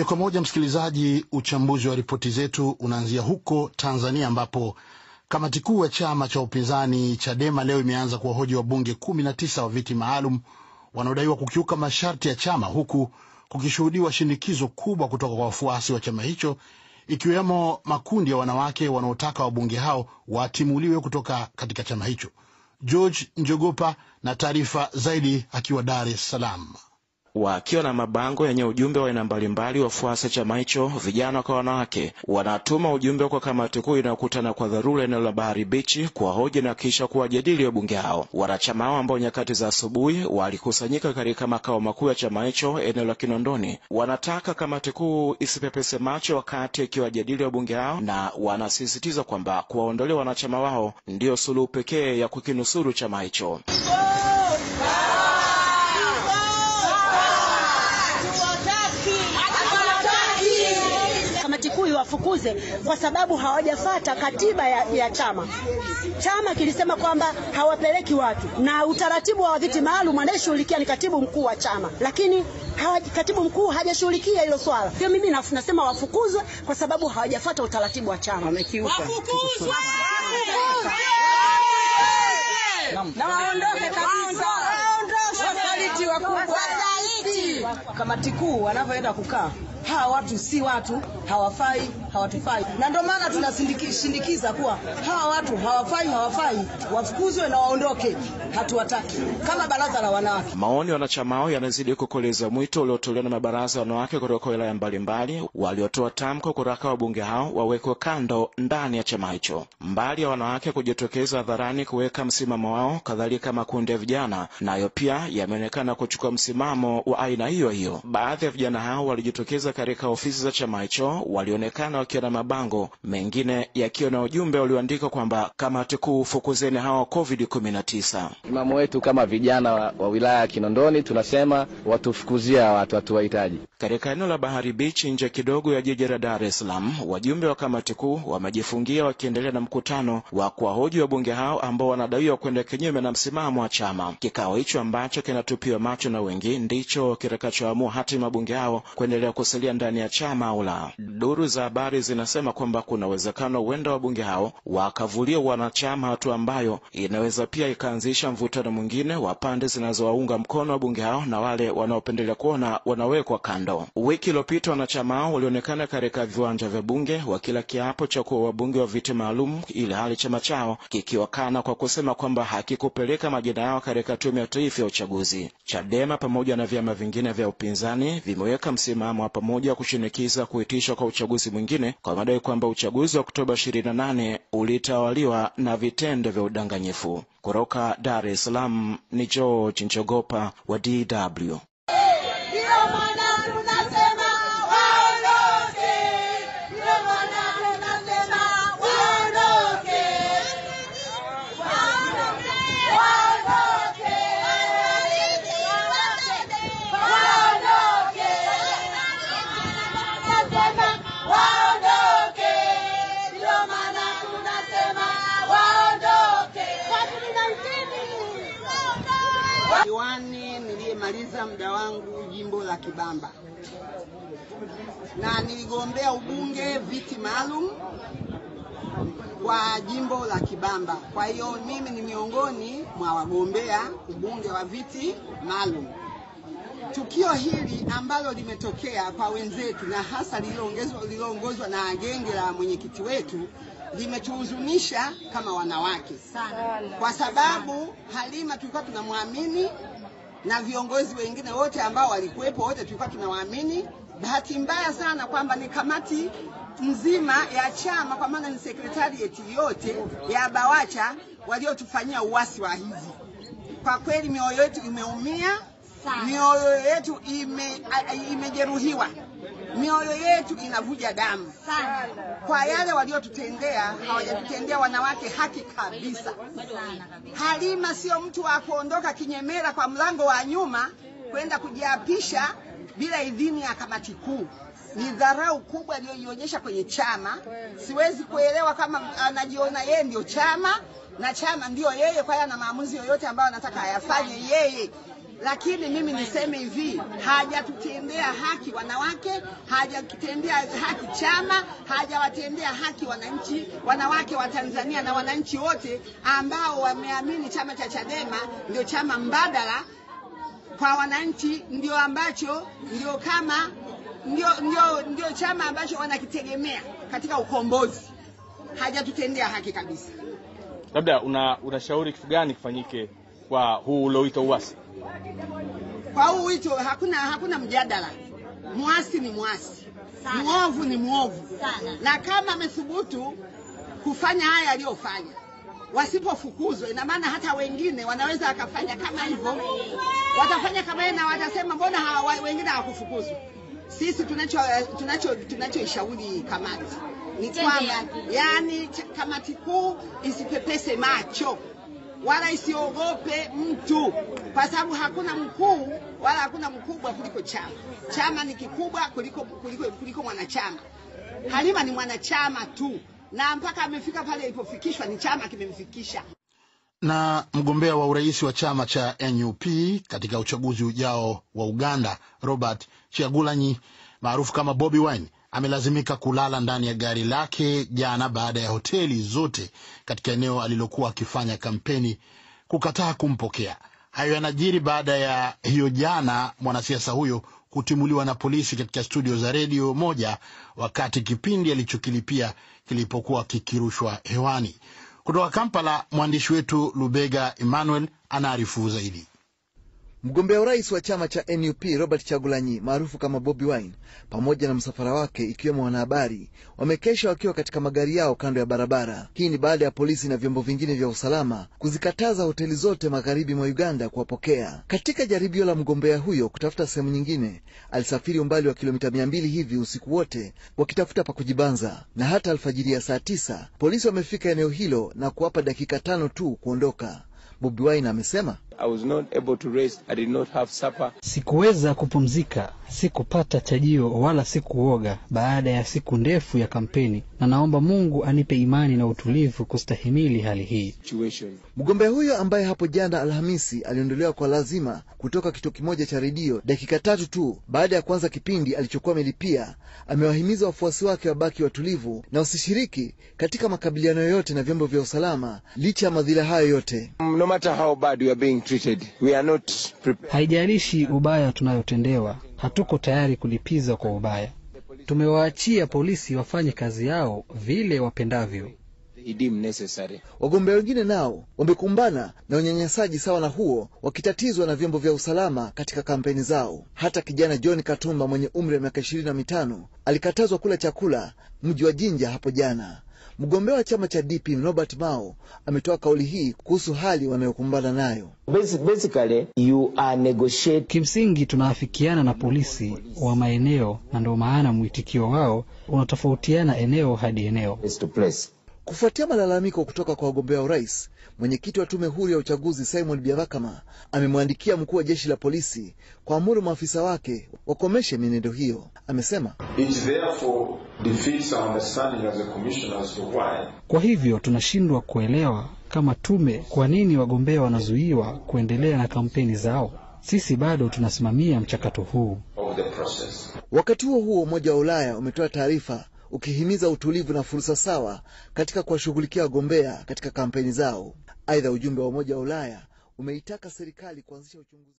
Moja kwa moja, msikilizaji, uchambuzi wa ripoti zetu unaanzia huko Tanzania ambapo kamati kuu ya chama cha upinzani Chadema leo imeanza kuwahoji wabunge kumi na tisa wa viti maalum wanaodaiwa kukiuka masharti ya chama huku kukishuhudiwa shinikizo kubwa kutoka kwa wafuasi wa chama hicho ikiwemo makundi ya wanawake wanaotaka wabunge hao watimuliwe kutoka katika chama hicho. George Njogopa na taarifa zaidi akiwa Dar es Salaam. Wakiwa na mabango yenye ujumbe wa aina mbalimbali, wafuasi wa chama hicho, vijana kwa wanawake, wanatuma ujumbe kwa kamati kuu inayokutana kwa dharura eneo la Bahari Bichi kuwahoji na kisha kuwajadili wabunge hao. Wanachama hao ambao nyakati za asubuhi walikusanyika katika makao makuu ya chama hicho eneo la Kinondoni, wanataka kamati kuu isipepese macho wakati ikiwajadili wabunge hao, na wanasisitiza kwamba kuwaondolea wanachama wao ndiyo suluhu pekee ya kukinusuru chama hicho. kamati kuu iwafukuze kwa sababu hawajafata katiba ya, ya chama. Chama kilisema kwamba hawapeleki watu na utaratibu wa viti maalum anayeshughulikia ni katibu mkuu wa chama, lakini hawa, katibu mkuu hajashughulikia hilo swala. Hiyo mimi nasema wafukuzwe kwa sababu hawajafata utaratibu wa chama, wamekiuka. na waondoke kabisa, wasaliti wakubwa. Kamati kuu wanavyoenda kukaa, hawa watu si watu, hawafai, hawatufai, na ndio maana tunashindikiza kuwa hawa watu hawafai, hawafai, wafukuzwe na waondoke, hatuwataki kama baraza la wanawake. Maoni wanachama hao yanazidi kukoleza mwito uliotolewa na mabaraza ya wanawake kutoka wilaya mbalimbali, waliotoa tamko kuraka wabunge hao wawekwe kando ndani ya chama hicho. Mbali ya wanawake kujitokeza hadharani kuweka msimamo wao, kadhalika makundi ya vijana nayo pia yameonekana kuchukua msimamo wa aina hiyo hiyo. Baadhi ya vijana hao walijitokeza katika ofisi za chama hicho, walionekana wakiwa na mabango, mengine yakiwa na ujumbe ulioandikwa kwamba kamati kuu, fukuzeni hawa COVID 19. Msimamo wetu kama vijana wa, wa wilaya ya Kinondoni tunasema watufukuzia watu, hatuwahitaji. Katika eneo la Bahari Bichi nje kidogo ya jiji la Dar es Salaam, wajumbe wa kamati kuu wamejifungia wakiendelea na mkutano wa kuwahoji wabunge hao ambao wanadaiwa kwenda kinyume na msimamo wa chama. Kikao hicho ambacho kinatupiwa macho na wengi ndicho kitakachoamua hatima wabunge hao kuendelea kusalia ndani ya chama au la. Duru za habari zinasema kwamba kuna uwezekano huenda wabunge hao wakavulia wanachama, hatua ambayo inaweza pia ikaanzisha mvutano mwingine wa pande zinazowaunga mkono wabunge hao na wale wanaopendelea kuona wanawekwa kando. Wiki iliyopita wanachama hao walionekana katika viwanja vya bunge wakila kiapo cha kuwa wabunge wa viti maalum, ili hali chama chao kikiwakana kwa kusema kwamba hakikupeleka majina yao katika tume ya taifa ya uchaguzi. Chadema pamoja na vyama vingine vya upinzani vimeweka msimamo wa pamoja kushinikiza kuitishwa kwa uchaguzi mwingine kwa madai kwamba uchaguzi wa Oktoba 28 ulitawaliwa na vitendo vya udanganyifu. Kutoka Dar es Salaam ni George Njogopa wa DW. Diwani niliyemaliza muda wangu jimbo la Kibamba na niligombea ubunge viti maalum kwa jimbo la Kibamba. Kwa hiyo mimi ni miongoni mwa wagombea ubunge wa viti maalum. Tukio hili ambalo limetokea kwa wenzetu na hasa lililoongozwa na genge la mwenyekiti wetu limetuhuzunisha kama wanawake sana, kwa sababu Halima tulikuwa tunamwamini na viongozi wengine wote ambao walikuwepo wote tulikuwa tunawaamini. Bahati mbaya sana kwamba ni kamati nzima ya chama, kwa maana ni sekretarieti yote ya Bawacha waliotufanyia uasi wa hizi. Kwa kweli mioyo yetu imeumia, mioyo yetu ime, imejeruhiwa mioyo yetu inavuja damu sana kwa yale waliotutendea. Hawajatutendea wanawake haki kabisa. Halima sio mtu wa kuondoka kinyemera kwa mlango wa nyuma kwenda kujiapisha bila idhini ya kamati kuu. Ni dharau kubwa aliyoionyesha kwenye chama. Siwezi kuelewa kama anajiona yeye ndio chama na chama ndio yeye, kwa hiyo ana maamuzi yoyote ambayo anataka ayafanye yeye lakini mimi niseme hivi, hajatutendea haki wanawake, hajatutendea haki chama, hajawatendea haki wananchi, wanawake wa Tanzania na wananchi wote ambao wameamini chama cha Chadema ndio chama mbadala kwa wananchi, ndio ambacho ndio kama ndio, ndio, ndio chama ambacho wanakitegemea katika ukombozi. Hajatutendea haki kabisa. Labda una unashauri kitu gani kifanyike kwa huu ulioitwa uasi? Kwa huu wito hakuna hakuna mjadala. Mwasi ni mwasi, mwovu ni mwovu, na kama amethubutu kufanya haya aliyofanya, wasipofukuzwa, ina maana hata wengine wanaweza wakafanya kama hivyo, watafanya kama yeye na watasema mbona hawa, wengine hawakufukuzwa. Sisi tunacho tunacho tunachoishauri kamati ni kwamba yani, kamati kuu isipepese macho wala isiogope mtu, kwa sababu hakuna mkuu wala hakuna mkubwa kuliko chama. Chama ni kikubwa kuliko, kuliko, kuliko mwanachama. Halima ni mwanachama tu, na mpaka amefika pale ilipofikishwa ni chama kimemfikisha. Na mgombea wa urais wa chama cha NUP katika uchaguzi ujao wa Uganda, Robert chiagulanyi maarufu kama Bobi Wine amelazimika kulala ndani ya gari lake jana baada ya hoteli zote katika eneo alilokuwa akifanya kampeni kukataa kumpokea. Hayo yanajiri baada ya hiyo jana mwanasiasa huyo kutimuliwa na polisi katika studio za redio moja wakati kipindi alichokilipia kilipokuwa kikirushwa hewani. Kutoka Kampala, mwandishi wetu Lubega Emmanuel anaarifu zaidi. Mgombea urais wa chama cha NUP Robert Chagulanyi maarufu kama Bobi Wine pamoja na msafara wake ikiwemo wanahabari wamekesha wakiwa katika magari yao kando ya barabara. Hii ni baada ya polisi na vyombo vingine vya usalama kuzikataza hoteli zote magharibi mwa Uganda kuwapokea. Katika jaribio la mgombea huyo kutafuta sehemu nyingine, alisafiri umbali wa kilomita mia mbili hivi usiku wote wakitafuta pa kujibanza, na hata alfajiri ya saa tisa polisi wamefika eneo hilo na kuwapa dakika tano tu kuondoka. Bobi Wine amesema I was not able to rest. I did not have supper. Sikuweza kupumzika, sikupata chajio wala sikuoga baada ya siku ndefu ya kampeni, na naomba Mungu anipe imani na utulivu kustahimili hali hii. Situation. Mgombea huyo ambaye hapo jana Alhamisi aliondolewa kwa lazima kutoka kituo kimoja cha redio dakika tatu tu baada ya kuanza kipindi alichokuwa amelipia, amewahimiza wafuasi wake wabaki watulivu na wasishiriki katika makabiliano yoyote na vyombo vya usalama licha ya madhila hayo yote. No Haijalishi ubaya tunayotendewa, hatuko tayari kulipiza kwa ubaya. Tumewaachia polisi wafanye kazi yao vile wapendavyo. Wagombea wengine nao wamekumbana na unyanyasaji sawa na huo, wakitatizwa na vyombo vya usalama katika kampeni zao. Hata kijana John Katumba mwenye umri wa miaka ishirini na mitano alikatazwa kula chakula mji wa Jinja hapo jana. Mgombea wa chama cha DP Robert Mao ametoa kauli hii kuhusu hali wanayokumbana nayo. Basically, you are negotiating. Kimsingi tunaafikiana na polisi wa maeneo, na ndio maana mwitikio wao unatofautiana eneo hadi eneo. Kufuatia malalamiko kutoka kwa wagombea wa urais, mwenyekiti wa tume huru ya uchaguzi Simon Biavakama amemwandikia mkuu wa jeshi la polisi kuamuru maafisa wake wakomeshe mienendo hiyo. Amesema It therefore defeats our understanding as a commission as to why Kwa hivyo tunashindwa kuelewa kama tume, kwa nini wagombea wanazuiwa kuendelea na kampeni zao. Sisi bado tunasimamia mchakato huu. of the process. Wakati huo huo, Umoja wa Ulaya umetoa taarifa ukihimiza utulivu na fursa sawa katika kuwashughulikia wagombea katika kampeni zao. Aidha, ujumbe wa Umoja wa Ulaya umeitaka serikali kuanzisha uchunguzi